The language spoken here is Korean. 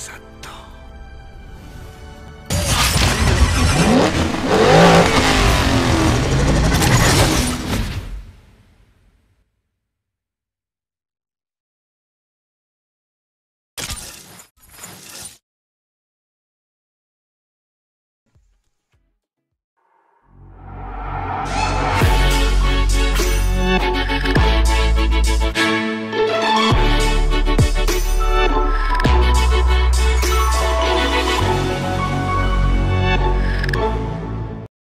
casa